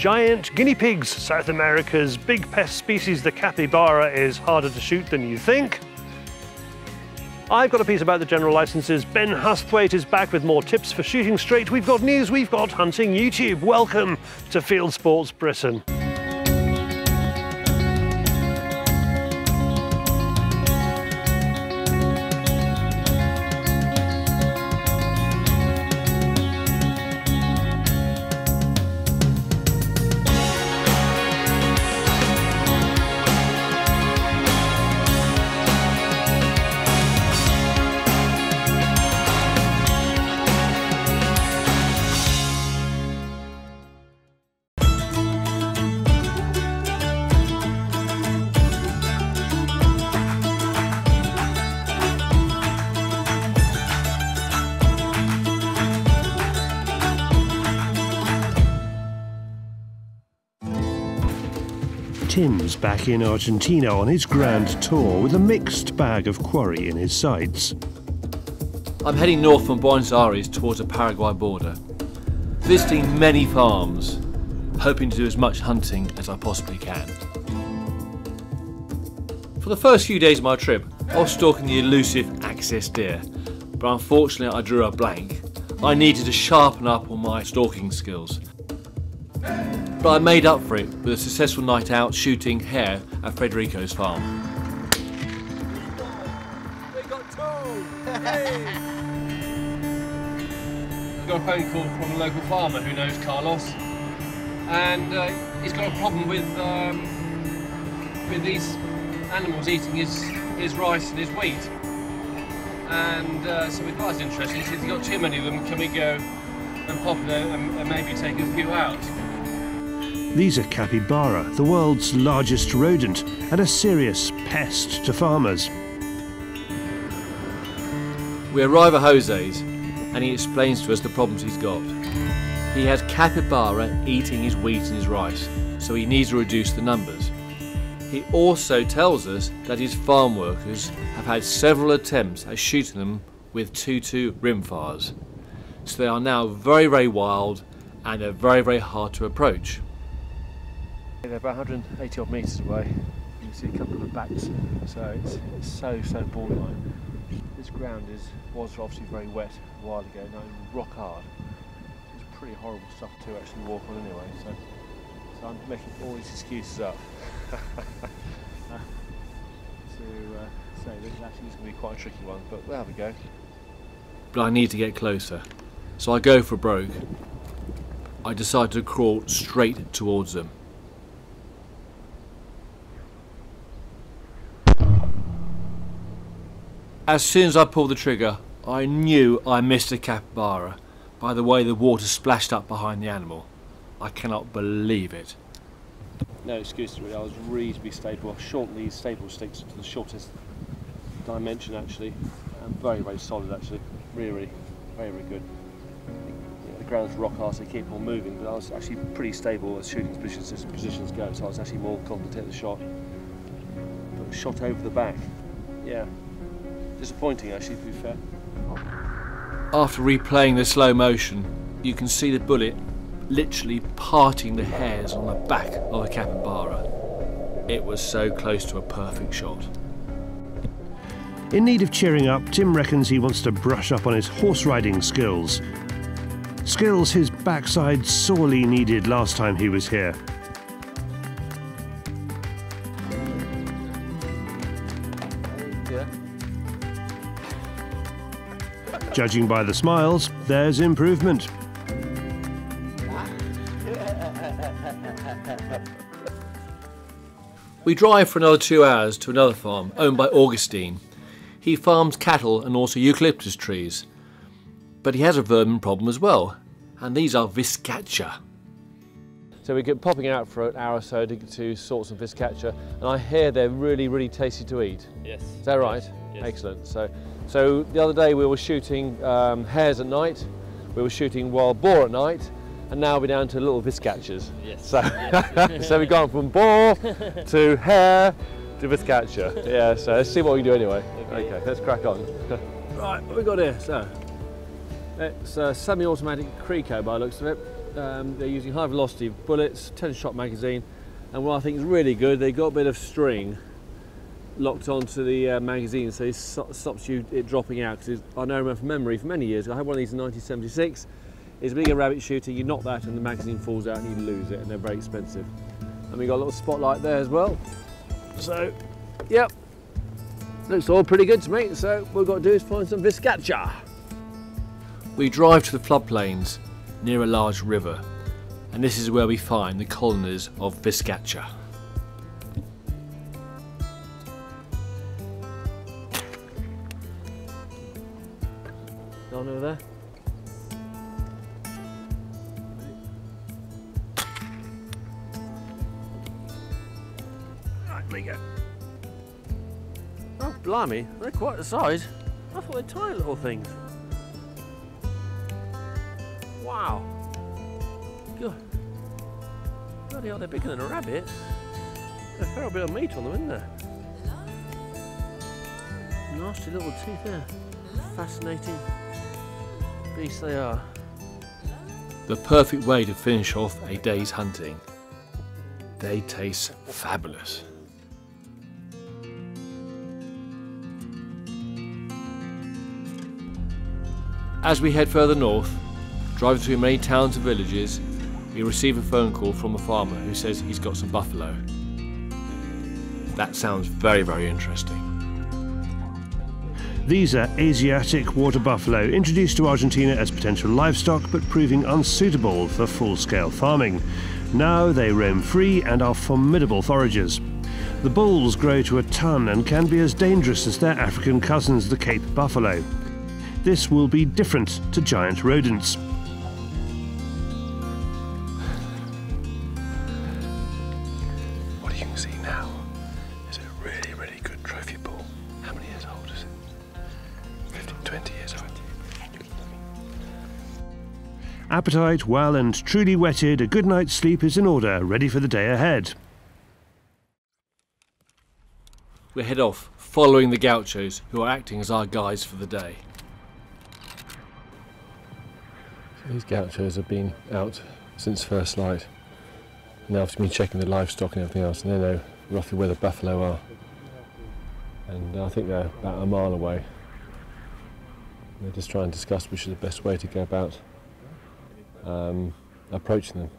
giant guinea pigs. South America's big pest species, the capybara, is harder to shoot than you think. I've got a piece about the general licenses. Ben Husthwaite is back with more tips for shooting straight. We've got news, we've got hunting YouTube. Welcome to Field Sports Britain. Tim's back in Argentina on his grand tour with a mixed bag of quarry in his sights. I'm heading north from Buenos Aires towards the Paraguay border, visiting many farms, hoping to do as much hunting as I possibly can. For the first few days of my trip, I was stalking the elusive axis deer, but unfortunately I drew a blank. I needed to sharpen up on my stalking skills but I made up for it with a successful night out shooting hare at Federico's farm. We got two! Hey! got a phone call from a local farmer who knows Carlos, and uh, he's got a problem with um, with these animals eating his his rice and his wheat. And uh, so we thought that's interesting. He said, "If you've got too many of them, can we go and pop there and, and maybe take a few out?" These are capybara, the world's largest rodent and a serious pest to farmers. We arrive at Jose's and he explains to us the problems he's got. He has capybara eating his wheat and his rice, so he needs to reduce the numbers. He also tells us that his farm workers have had several attempts at shooting them with 2-2 rimfires. So they are now very, very wild and they're very, very hard to approach. They're about 180 odd metres away. You can see a couple of backs, so it's, it's so, so borderline. This ground is was obviously very wet a while ago, now it's rock hard. It's pretty horrible stuff to actually walk on anyway, so, so I'm making all these excuses up to uh, say that actually is going to be quite a tricky one, but we'll have a go. But I need to get closer, so I go for broke. I decide to crawl straight towards them. As soon as I pulled the trigger, I knew I missed a capybara by the way the water splashed up behind the animal. I cannot believe it. No excuse really, I was reasonably stable. I've shortened these stable sticks to the shortest dimension actually. And very, very solid actually. Really, really, very, very good. the ground's rock hard so keep on moving, but I was actually pretty stable as shooting positions, positions go, so I was actually more confident hit the shot. But shot over the back, yeah, Disappointing, actually, to be fair. After replaying the slow motion, you can see the bullet literally parting the hairs on the back of a capybara. It was so close to a perfect shot. In need of cheering up, Tim reckons he wants to brush up on his horse riding skills. Skills his backside sorely needed last time he was here. Judging by the smiles, there's improvement. We drive for another two hours to another farm owned by Augustine. He farms cattle and also eucalyptus trees. But he has a vermin problem as well, and these are vizcacha. So we get popping out for an hour or so to, to sort some vizcacha, and I hear they're really, really tasty to eat. Yes. Is that right? Yes. Excellent. So so the other day we were shooting um, hares at night, we were shooting wild boar at night, and now we're down to little vizcachas. Yes. So, yes. so we've gone from boar to hare to vizcacha. Yeah, so let's see what we can do anyway. Okay, okay let's crack on. right, what we got here? So, it's a semi-automatic Krico by the looks of it. Um, they're using high velocity bullets, 10 shot magazine, and what I think is really good, they've got a bit of string locked onto the uh, magazine so it stops you it dropping out because I know from memory for many years I had one of these in 1976 it's a rabbit shooter you knock that and the magazine falls out and you lose it and they're very expensive. And we got a little spotlight there as well. So yep. Looks all pretty good to me so what we've got to do is find some Viscacha We drive to the floodplains near a large river, and this is where we find the colonies of Viscacha. Blimey they're quite the size. I thought they're tiny little things. Wow. Good. Bloody hell they're bigger than a rabbit. A fair bit of meat on them isn't there? Nasty little teeth there. Fascinating beasts they are. The perfect way to finish off a day's hunting. They taste fabulous. As we head further north, driving through many towns and villages, we receive a phone call from a farmer who says he's got some buffalo. That sounds very, very interesting. These are Asiatic water buffalo, introduced to Argentina as potential livestock but proving unsuitable for full scale farming. Now they roam free and are formidable foragers. The bulls grow to a ton and can be as dangerous as their African cousins, the Cape buffalo. This will be different to giant rodents. What you can see now is a really, really good trophy bull. How many years old is it? 15, 20 years old. Appetite well and truly whetted, a good night's sleep is in order, ready for the day ahead. We head off, following the gauchos who are acting as our guides for the day. These gauchos have been out since first light. And they've been checking the livestock and everything else, and they know roughly where the buffalo are. And I think they're about a mile away. They're just trying to discuss which is the best way to go about um, approaching them.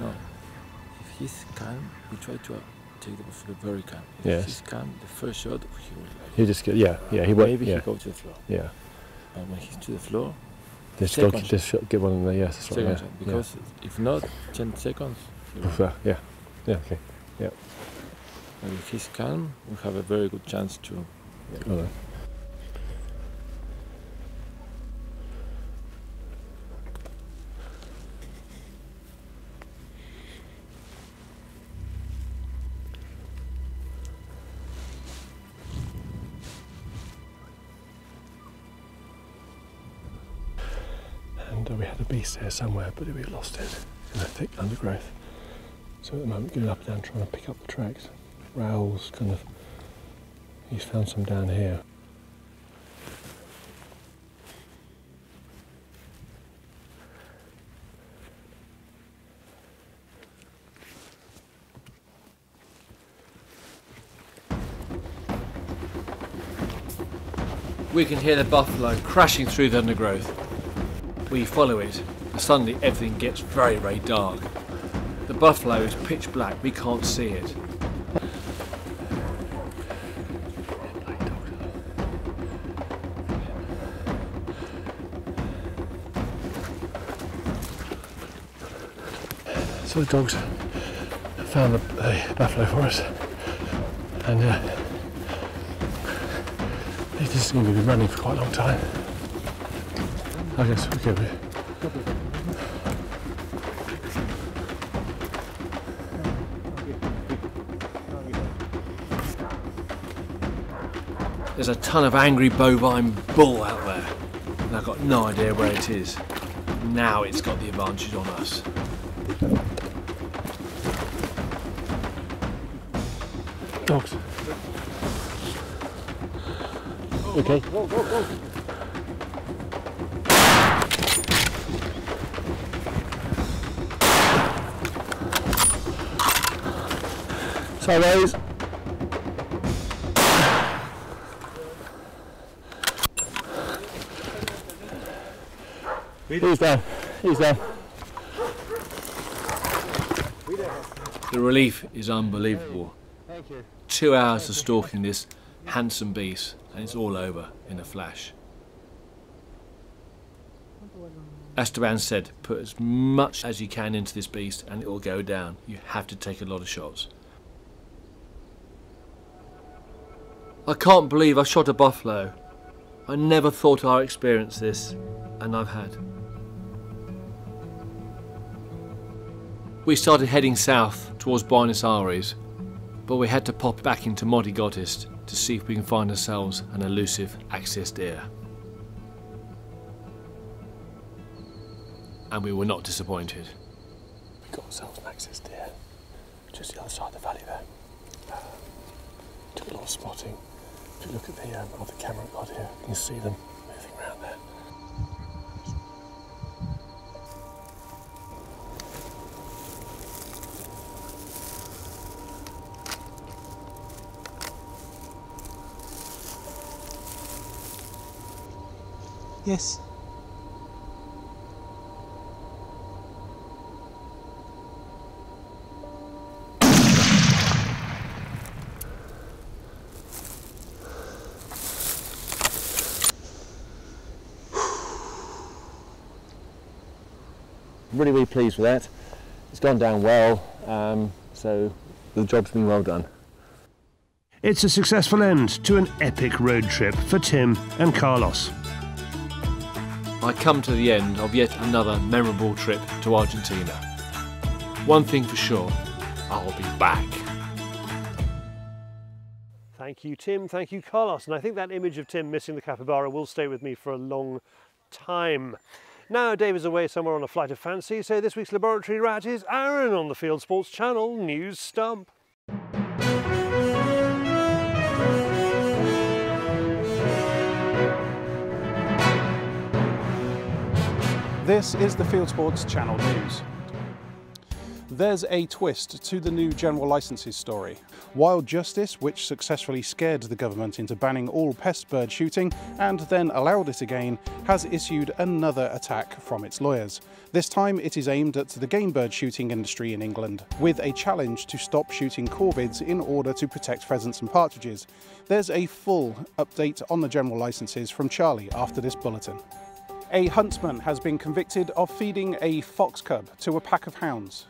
No. If he's calm, we try to take the buffalo very calm. If Yes. he's calm, the first shot, he will like, He just get yeah yeah he maybe yeah he go to the floor. yeah. But when he's to the floor, Just go just shot, get one in there. Yes, that's right. Yeah, shot. Because if not, 10 seconds. yeah. yeah yeah okay. And if he's calm, we have a very good chance to. Well done. And uh, we had a beast here somewhere, but we lost it in the thick undergrowth. So at the moment, going up and down trying to pick up the tracks. Raoul's kind of He's found some down here. We can hear the buffalo crashing through the undergrowth. We follow it, and suddenly everything gets very, very dark. The buffalo is pitch black, we can't see it. So the dogs found the, the buffalo for us, and uh, this is going to be running for quite a long time. I guess okay. we- There's a ton of angry bovine bull out there, and I've got no idea where it is. Now it's got the advantage on us. Dogs. Okay. Sideways. He's down. He's down. The relief is unbelievable. Two hours of stalking this handsome beast, and it's all over in a flash. Esteban said, put as much as you can into this beast and it will go down. You have to take a lot of shots. I can't believe I shot a buffalo. I never thought I'd experience this, and I've had. We started heading south towards Buenos Aires, but we had to pop back into Monte Gottist to see if we can find ourselves an elusive axis deer. And we were not disappointed. We got ourselves an axis deer, just the other side of the valley there. Uh, took a lot of spotting. If you look at the um, camera I've got here, you can see them moving around there. Yes. Really, really pleased with that. It's gone down well, um, so the job's been well done. It's a successful end to an epic road trip for Tim and Carlos. I come to the end of yet another memorable trip to Argentina. One thing for sure, I'll be back. Thank you, Tim. Thank you, Carlos. And I think that image of Tim missing the capybara will stay with me for a long time. Now Dave is away somewhere on a flight of fancy, so this week's laboratory rat is Aaron on the Field Sports Channel News Stump. This is the Field Sports Channel News. There's a twist to the new general licenses story. Wild Justice, which successfully scared the government into banning all pest bird shooting and then allowed it again, has issued another attack from its lawyers. This time it is aimed at the game bird shooting industry in England, with a challenge to stop shooting corvids in order to protect pheasants and partridges. There's a full update on the general licenses from Charlie after this bulletin. A huntsman has been convicted of feeding a fox cub to a pack of hounds.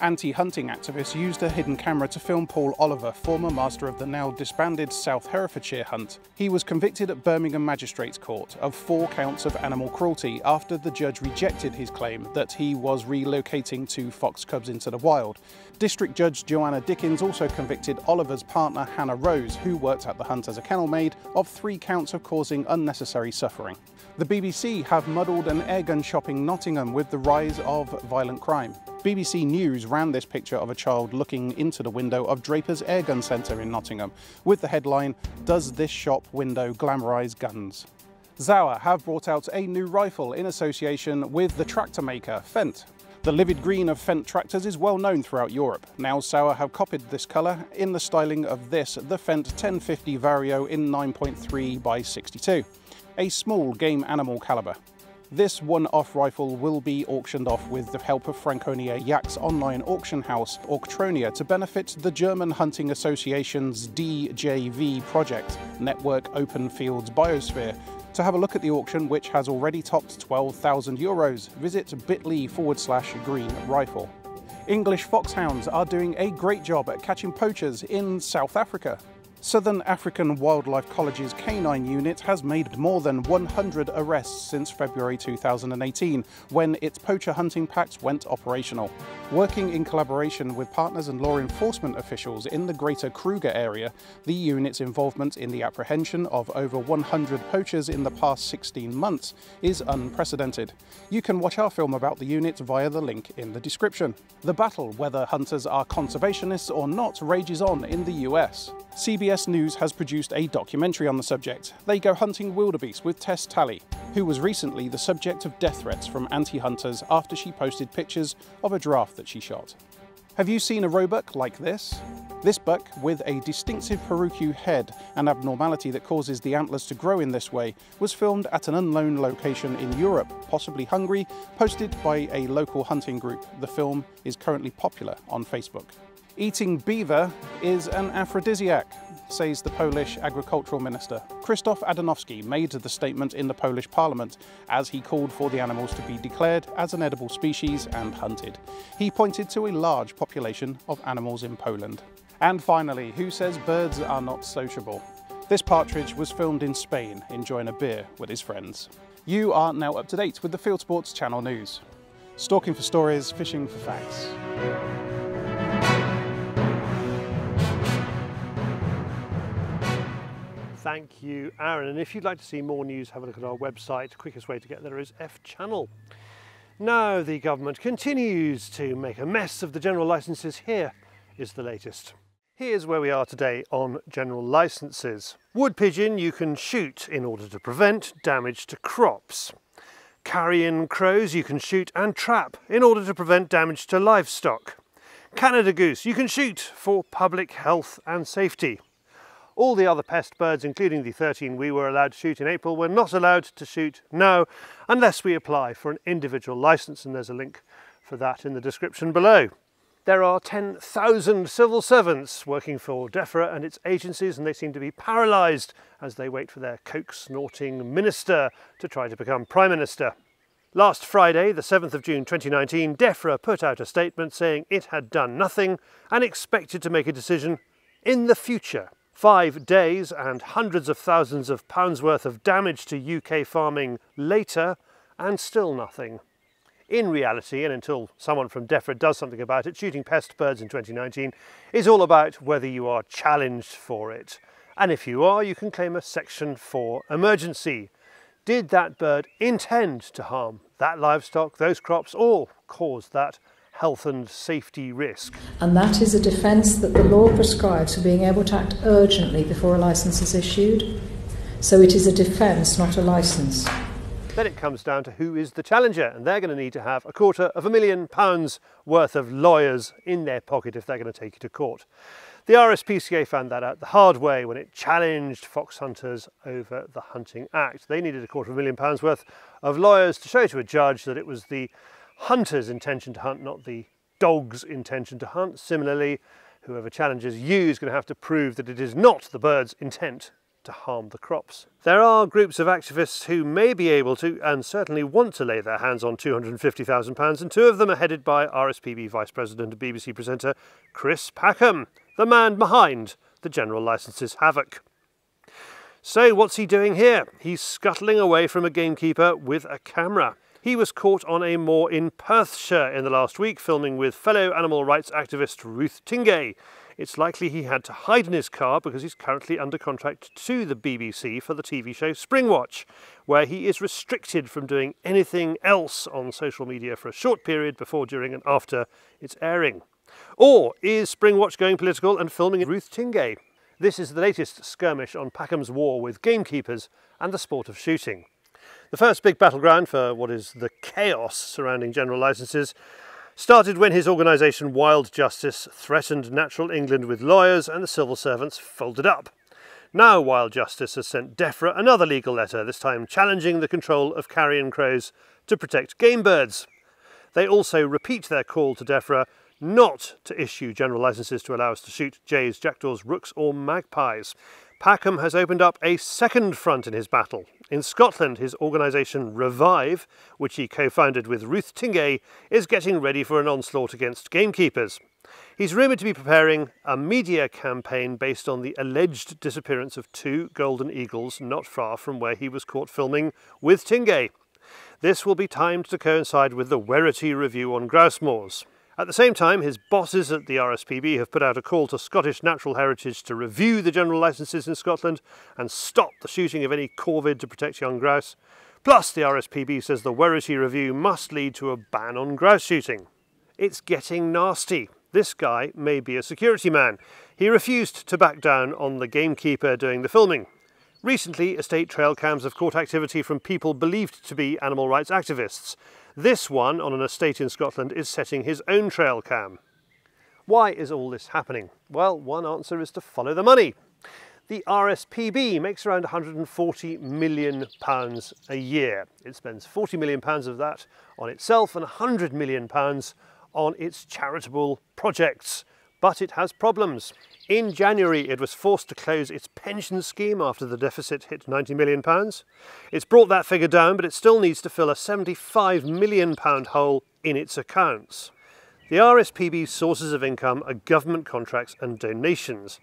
Anti-hunting activists used a hidden camera to film Paul Oliver, former master of the now disbanded South Herefordshire Hunt. He was convicted at Birmingham Magistrates Court of four counts of animal cruelty after the judge rejected his claim that he was relocating two fox cubs into the wild. District Judge Joanna Dickens also convicted Oliver's partner Hannah Rose, who worked at the hunt as a kennel maid, of three counts of causing unnecessary suffering. The BBC have muddled an airgun shop in Nottingham with the rise of violent crime. BBC News ran this picture of a child looking into the window of Draper's Airgun Centre in Nottingham with the headline, Does this shop window glamorise guns? Sauer have brought out a new rifle in association with the tractor maker Fendt. The livid green of Fendt tractors is well known throughout Europe. Now Sauer have copied this colour in the styling of this, the Fendt 1050 Vario in 9.3 by 62 a small game animal caliber. This one-off rifle will be auctioned off with the help of Franconia Yak's online auction house Auctronia to benefit the German Hunting Association's DJV project, Network Open Fields Biosphere. To have a look at the auction, which has already topped 12,000 euros, visit bit.ly forward slash green rifle. English foxhounds are doing a great job at catching poachers in South Africa. Southern African Wildlife College's canine unit has made more than 100 arrests since February 2018, when its poacher hunting packs went operational. Working in collaboration with partners and law enforcement officials in the Greater Kruger area, the unit's involvement in the apprehension of over 100 poachers in the past 16 months is unprecedented. You can watch our film about the unit via the link in the description. The battle, whether hunters are conservationists or not, rages on in the US. CBS News has produced a documentary on the subject. They go hunting wildebeest with Tess Talley, who was recently the subject of death threats from anti-hunters after she posted pictures of a giraffe that she shot. Have you seen a roebuck like this? This buck, with a distinctive perruque head, an abnormality that causes the antlers to grow in this way, was filmed at an unknown location in Europe, possibly Hungary, posted by a local hunting group. The film is currently popular on Facebook. Eating beaver is an aphrodisiac, says the Polish agricultural minister. Krzysztof Ardanowski made the statement in the Polish parliament as he called for the animals to be declared as an edible species and hunted. He pointed to a large population of animals in Poland. And finally, who says birds are not sociable? This partridge was filmed in Spain enjoying a beer with his friends. You are now up to date with the Field Sports Channel News. Stalking for stories, fishing for facts. Thank you, Aaron. And if you'd like to see more news, have a look at our website. Quickest way to get there is F Channel. Now the government continues to make a mess of the general licences. Here is the latest. Here's where we are today on general licences. Wood pigeon you can shoot in order to prevent damage to crops. Carrion crows you can shoot and trap in order to prevent damage to livestock. Canada goose you can shoot for public health and safety. All the other pest birds, including the 13 we were allowed to shoot in April, were not allowed to shoot now unless we apply for an individual licence, and there's a link for that in the description below. There are 10,000 civil servants working for DEFRA and its agencies, and they seem to be paralysed as they wait for their coke snorting minister to try to become Prime Minister. Last Friday, the 7th of June 2019, DEFRA put out a statement saying it had done nothing and expected to make a decision in the future. Five days and hundreds of thousands of pounds worth of damage to UK farming later, and still nothing. In reality, and until someone from DEFRA does something about it, shooting pest birds in 2019 is all about whether you are challenged for it. And if you are, you can claim a Section 4 emergency. Did that bird intend to harm that livestock, those crops, or cause that health and safety risk. And that is a defence that the law prescribes for being able to act urgently before a licence is issued. So it is a defence, not a licence. Then it comes down to who is the challenger, and they're going to need to have a quarter of a million pounds worth of lawyers in their pocket if they're going to take you to court. The RSPCA found that out the hard way when it challenged fox hunters over the Hunting Act. They needed a quarter of a million pounds worth of lawyers to show to a judge that it was the hunter's intention to hunt, not the dog's intention to hunt. Similarly, whoever challenges you is going to have to prove that it is not the bird's intent to harm the crops. There are groups of activists who may be able to and certainly want to lay their hands on £250,000 and two of them are headed by RSPB Vice President and BBC presenter Chris Packham, the man behind the General Licenses Havoc. So what's he doing here? He's scuttling away from a gamekeeper with a camera. He was caught on a moor in Perthshire in the last week, filming with fellow animal rights activist Ruth Tingay. It's likely he had to hide in his car because he's currently under contract to the BBC for the TV show Springwatch, where he is restricted from doing anything else on social media for a short period before, during, and after its airing. Or is Springwatch going political and filming Ruth Tingay? This is the latest skirmish on Packham's war with gamekeepers and the sport of shooting. The first big battleground for what is the chaos surrounding general licences started when his organisation Wild Justice threatened Natural England with lawyers and the civil servants folded up. Now Wild Justice has sent DEFRA another legal letter, this time challenging the control of carrion crows to protect game birds. They also repeat their call to DEFRA not to issue general licences to allow us to shoot jays, jackdaws, rooks or magpies. Packham has opened up a second front in his battle. In Scotland, his organisation Revive, which he co-founded with Ruth Tingay, is getting ready for an onslaught against gamekeepers. He's rumoured to be preparing a media campaign based on the alleged disappearance of two golden eagles not far from where he was caught filming with Tingay. This will be timed to coincide with the Werritty review on grouse moors. At the same time, his bosses at the RSPB have put out a call to Scottish Natural Heritage to review the general licences in Scotland and stop the shooting of any corvid to protect young grouse. Plus, the RSPB says the Werritty review must lead to a ban on grouse shooting. It's getting nasty. This guy may be a security man. He refused to back down on the gamekeeper doing the filming. Recently, estate trail cams have caught activity from people believed to be animal rights activists. This one on an estate in Scotland is setting his own trail cam. Why is all this happening? Well, one answer is to follow the money. The RSPB makes around 140 million pounds a year. It spends 40 million pounds of that on itself and 100 million pounds on its charitable projects. But it has problems. In January, it was forced to close its pension scheme after the deficit hit £90 million. It's brought that figure down, but it still needs to fill a £75 million hole in its accounts. The RSPB's sources of income are government contracts and donations.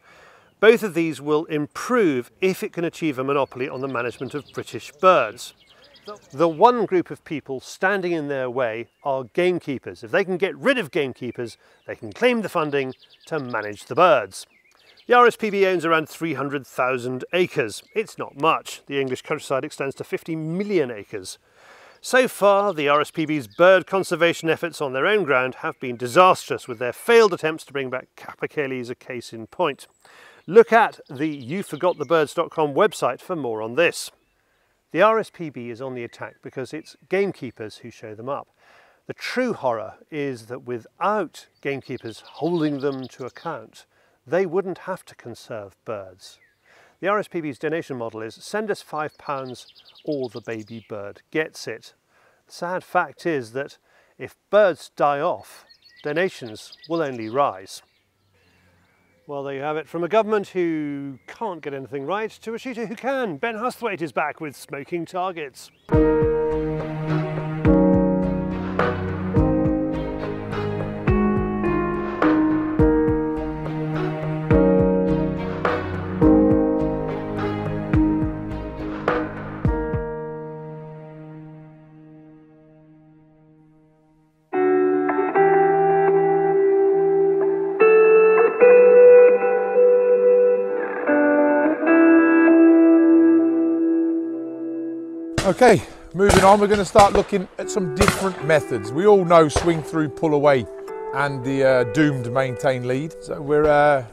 Both of these will improve if it can achieve a monopoly on the management of British birds. The one group of people standing in their way are gamekeepers. If they can get rid of gamekeepers, they can claim the funding to manage the birds. The RSPB owns around 300,000 acres. It's not much. The English countryside extends to 50 million acres. So far, the RSPB's bird conservation efforts on their own ground have been disastrous, with their failed attempts to bring back capercaillies a case in point. Look at the youforgotthebirds.com website for more on this. The RSPB is on the attack because it's gamekeepers who show them up. The true horror is that without gamekeepers holding them to account, they wouldn't have to conserve birds. The RSPB's donation model is send us £5 or the baby bird gets it. The sad fact is that if birds die off, donations will only rise. Well, there you have it. From a government who can't get anything right to a shooter who can. Ben Husthwaite is back with smoking targets. Okay, moving on, we're going to start looking at some different methods. We all know swing through, pull away and the uh, doomed maintain lead. So we're uh,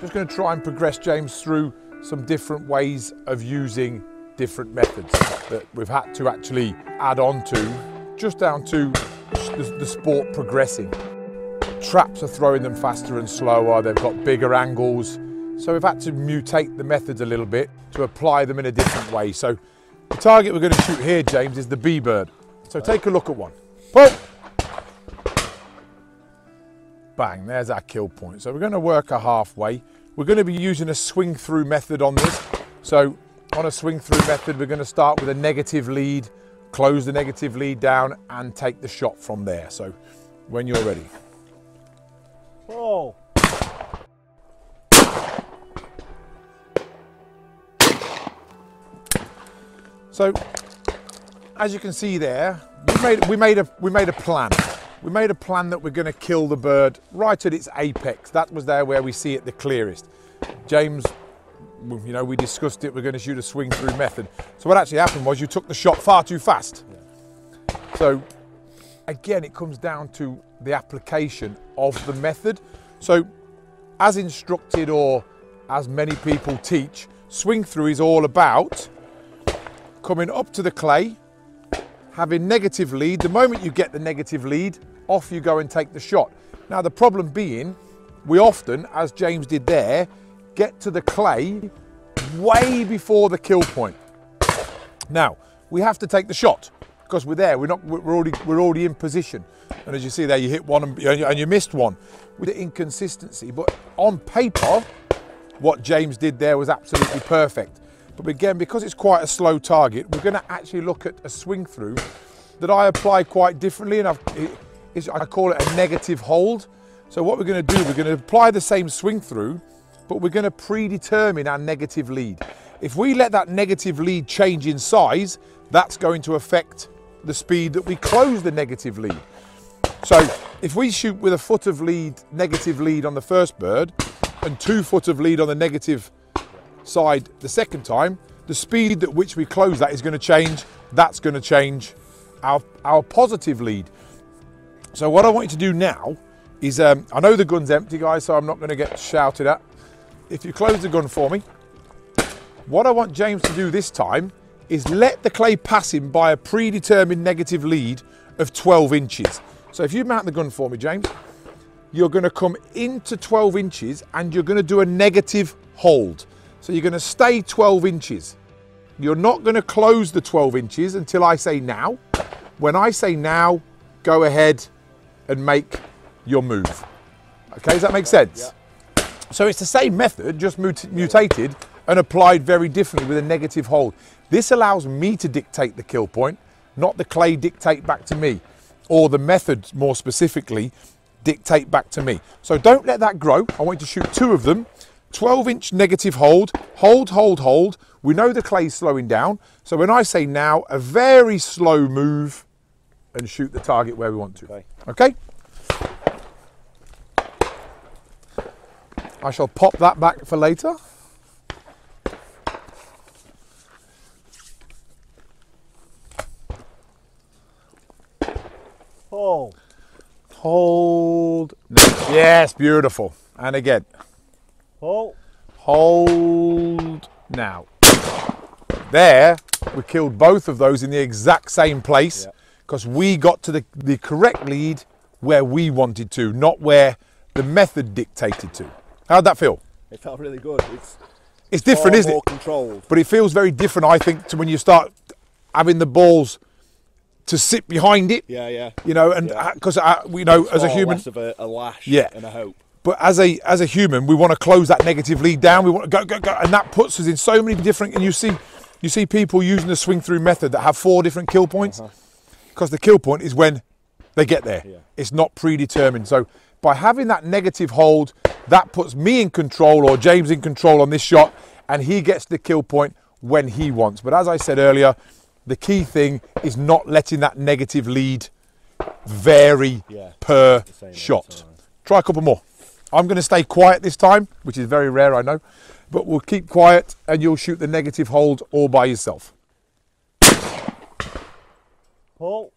just going to try and progress James through some different ways of using different methods that we've had to actually add on to just down to the, the sport progressing. Traps are throwing them faster and slower, they've got bigger angles. So we've had to mutate the methods a little bit to apply them in a different way. So the target we're going to shoot here, James, is the B-bird. So take a look at one. Pull! Bang, there's our kill point. So we're going to work a halfway. We're going to be using a swing through method on this. So on a swing through method, we're going to start with a negative lead, close the negative lead down and take the shot from there. So when you're ready. Oh. So, as you can see there, we made, we made, a, we made a plan. We made a plan that we're going to kill the bird right at its apex. That was there where we see it the clearest. James, you know, we discussed it, we're going to shoot a swing through method. So what actually happened was you took the shot far too fast. So again, it comes down to the application of the method. So as instructed or as many people teach, swing through is all about coming up to the clay, having negative lead. The moment you get the negative lead, off you go and take the shot. Now the problem being, we often, as James did there, get to the clay way before the kill point. Now, we have to take the shot because we're there, we're, not, we're, already, we're already in position. And as you see there, you hit one and, and you missed one with the inconsistency. But on paper, what James did there was absolutely perfect. But again, because it's quite a slow target, we're going to actually look at a swing through that I apply quite differently. And I've, I call it a negative hold. So what we're going to do, we're going to apply the same swing through, but we're going to predetermine our negative lead. If we let that negative lead change in size, that's going to affect the speed that we close the negative lead. So if we shoot with a foot of lead, negative lead on the first bird, and two foot of lead on the negative side the second time, the speed at which we close that is going to change. That's going to change our, our positive lead. So what I want you to do now is, um, I know the gun's empty guys, so I'm not going to get shouted at. If you close the gun for me, what I want James to do this time is let the clay pass him by a predetermined negative lead of 12 inches. So if you mount the gun for me, James, you're going to come into 12 inches and you're going to do a negative hold. So you're going to stay 12 inches. You're not going to close the 12 inches until I say now. When I say now, go ahead and make your move. Okay, does that make sense? Yeah. So it's the same method, just mut mutated and applied very differently with a negative hold. This allows me to dictate the kill point, not the clay dictate back to me, or the method more specifically dictate back to me. So don't let that grow. I want you to shoot two of them. 12 inch negative hold, hold, hold, hold. We know the clay's slowing down. So when I say now, a very slow move and shoot the target where we want to. Okay? okay? I shall pop that back for later. Hold. Hold. Yes, beautiful. And again. Hold. Hold now. There, we killed both of those in the exact same place because yeah. we got to the, the correct lead where we wanted to, not where the method dictated to. How'd that feel? It felt really good. It's, it's different, isn't it? More controlled. But it feels very different, I think, to when you start having the balls to sit behind it. Yeah, yeah. You know, and because yeah. we uh, know it's as a human, less of a, a lash. Yeah. and a hope. But as a as a human, we want to close that negative lead down. We want to go go go, and that puts us in so many different. And you see, you see people using the swing through method that have four different kill points, because uh-huh. the kill point is when they get there. Yeah. It's not predetermined. So by having that negative hold, that puts me in control or James in control on this shot, and he gets the kill point when he wants. But as I said earlier, the key thing is not letting that negative lead vary yeah, per shot. Try a couple more. I'm going to stay quiet this time, which is very rare, I know, but we'll keep quiet and you'll shoot the negative hold all by yourself. Paul.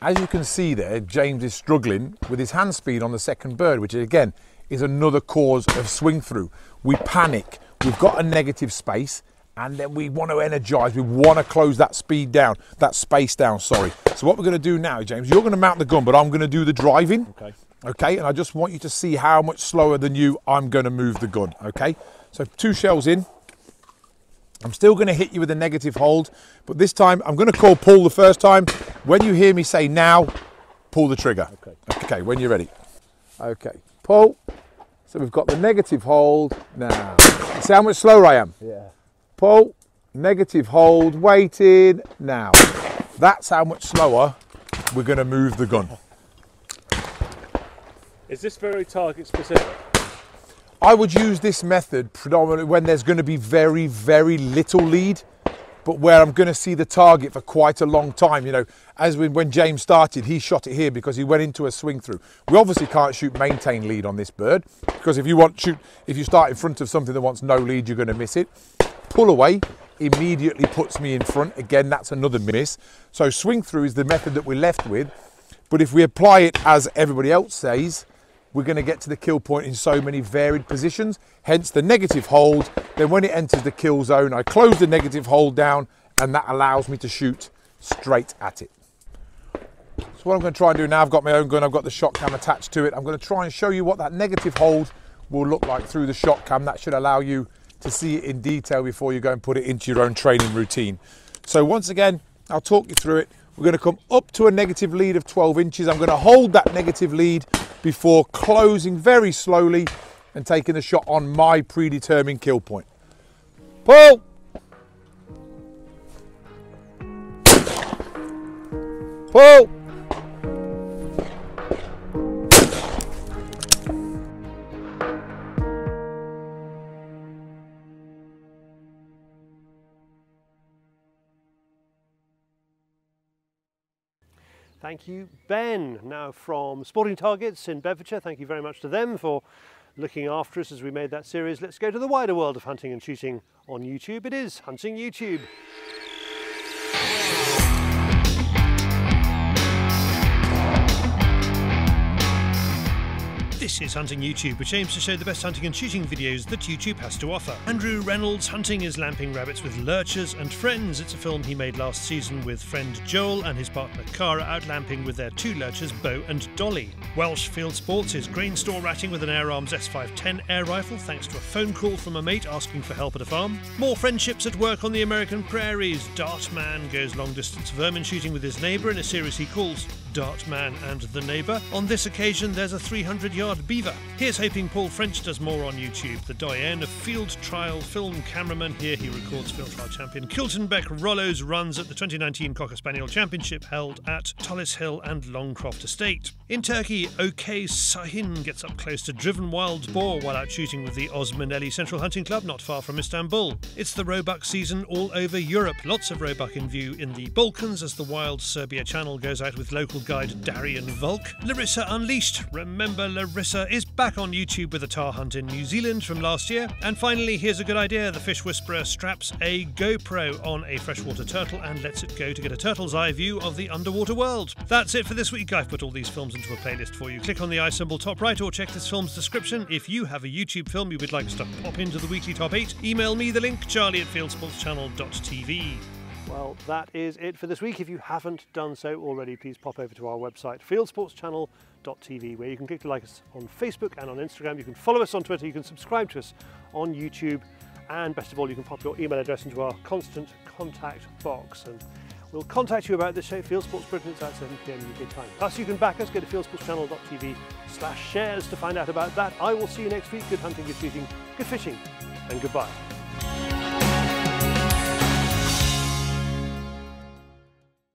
As you can see there, James is struggling with his hand speed on the second bird, which again is another cause of swing through. We panic, we've got a negative space, and then we want to energize, we want to close that speed down, that space down, sorry. So what we're going to do now, James, you're going to mount the gun, but I'm going to do the driving. Okay. Okay, and I just want you to see how much slower than you I'm going to move the gun, okay? So two shells in. I'm still going to hit you with a negative hold, but this time I'm going to call pull the first time. When you hear me say now, pull the trigger. Okay. Okay, when you're ready. Okay, pull. So we've got the negative hold now. See how much slower I am? Yeah pull, negative hold, waiting, now. That's how much slower we're going to move the gun. Is this very target specific? I would use this method predominantly when there's going to be very, very little lead, but where I'm going to see the target for quite a long time. You know, as when James started, he shot it here because he went into a swing through. We obviously can't shoot maintain lead on this bird because if you want shoot, if you start in front of something that wants no lead, you're going to miss it. Pull away immediately puts me in front. Again, that's another miss. So swing through is the method that we're left with. But if we apply it as everybody else says, we're going to get to the kill point in so many varied positions. Hence the negative hold. Then when it enters the kill zone, I close the negative hold down and that allows me to shoot straight at it. So what I'm going to try and do now, I've got my own gun, I've got the shot cam attached to it. I'm going to try and show you what that negative hold will look like through the shot cam. That should allow you to see it in detail before you go and put it into your own training routine. So once again, I'll talk you through it. We're going to come up to a negative lead of 12 inches. I'm going to hold that negative lead before closing very slowly and taking the shot on my predetermined kill point. Pull! Pull! Thank you, Ben. Now from Sporting Targets in Bedfordshire, thank you very much to them for looking after us as we made that series. Let's go to the wider world of hunting and shooting on YouTube. It is Hunting YouTube. Is Hunting YouTube, which aims to show the best hunting and shooting videos that YouTube has to offer. Andrew Reynolds hunting his lamping rabbits with lurchers and friends. It's a film he made last season with friend Joel and his partner Cara out lamping with their two lurchers, Bo and Dolly. Welsh Field Sports is grain store ratting with an Air Arms S510 air rifle thanks to a phone call from a mate asking for help at a farm. More friendships at work on the American prairies. Dart Man goes long distance vermin shooting with his neighbour in a series he calls Dart Man and the Neighbour. On this occasion, there's a 300 yard beaver. Here's hoping Paul French does more on YouTube. The doyen of field trial film cameraman. Here he records field trial champion Kilton-Beck Rollo's runs at the 2019 Cocker Spaniel Championship held at Tullis Hill and Longcroft Estate. In Turkey, OK Sahin gets up close to driven wild boar while out shooting with the Osmaneli Central Hunting Club not far from Istanbul. It's the roebuck season all over Europe. Lots of roebuck in view in the Balkans as the Wild Serbia Channel goes out with local guide Darian Volk. Larysa Unleashed. Remember, Larysa is back on YouTube with a tahr hunt in New Zealand from last year. And finally, here's a good idea the Fish Whisperer straps a GoPro on a freshwater turtle and lets it go to get a turtle's eye view of the underwater world. That's it for this week. I've put all these films into a playlist for you. Click on the eye symbol top right or check this film's description. If you have a YouTube film you would like us to pop into the weekly top 8, email me the link charlie at fieldsportschannel.tv. Well, that is it for this week. If you haven't done so already, please pop over to our website, fieldsportschannel.tv, where you can click to like us on Facebook and on Instagram. You can follow us on Twitter. You can subscribe to us on YouTube. And best of all, you can pop your email address into our constant contact box. And we'll contact you about this show, Field Sports Britain. It's at 7 pm UK time. Plus, you can back us. Go to fieldsportschannel.tv slash shares to find out about that. I will see you next week. Good hunting, good shooting, good fishing, and goodbye.